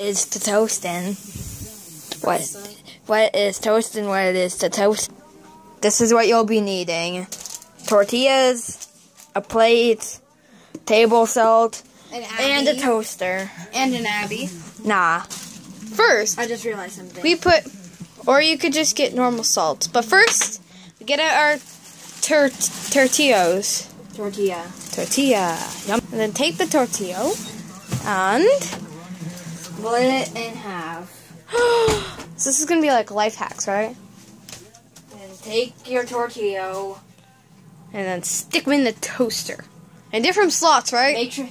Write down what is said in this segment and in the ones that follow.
is to toasting. What what is toast and what it is to toast. This is what you'll be needing. Tortillas, a plate, table salt, An and a toaster. and an Abby. Nah. First, I just realized something. we put, or you could just get normal salt. But first, we get out our tor- tortillas. tortilla. Tortilla. Yum. And then take the tortilla and Split it in half. so this is gonna be like life hacks, right? And take your tortilla. And then stick them in the toaster. In different slots, right? Make sure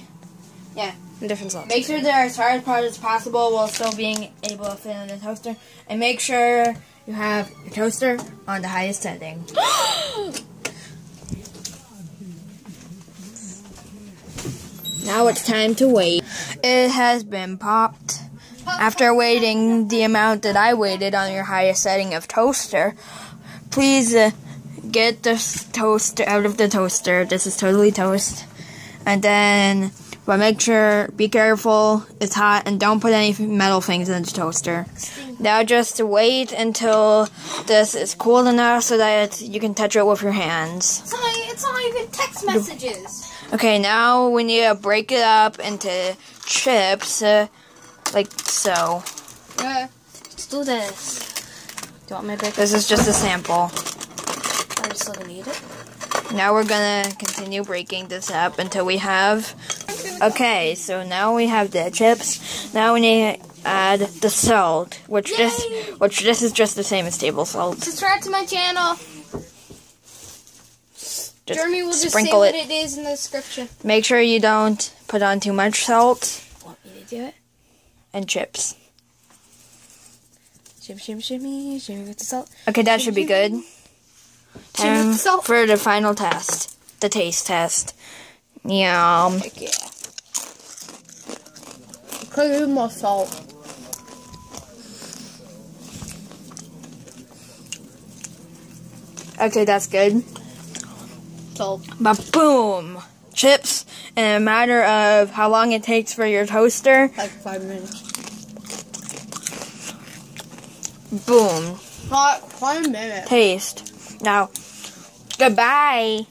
yeah. In different slots. make sure they're as far apart as possible while still being able to fit in the toaster. And make sure you have your toaster on the highest setting. Now it's time to wait. It has been popped. After waiting the amount that I waited on your highest setting of toaster, please uh, get the toast out of the toaster. This is totally toast. And then, but make sure, be careful, it's hot, and don't put any metal things in the toaster. Now just wait until this is cool enough so that you can touch it with your hands. It's not even text messages. Okay, now we need to break it up into chips, uh, like so. Uh, Let's do this. Do you want me to break This is just a sample. I just still gonna eat it. Now we're gonna continue breaking this up until we have. Okay, so now we have the chips. Now we need to add the salt, which this, which this is just the same as table salt. subscribe to my channel. Just Jeremy will just say sprinkle what it. it is in the description. Make sure you don't put on too much salt Want me to do it? And chips. Shimmy, shimmy, shimmy, shimmy with the salt. Okay, that should be good. Shimmy with the salt. for the final test, the taste test. Yum. Heck yeah. Could more salt. Okay, that's good. Salt. But boom! Chips in a matter of how long it takes for your toaster. Like five minutes. Boom. Not one minute. Taste. Now, goodbye.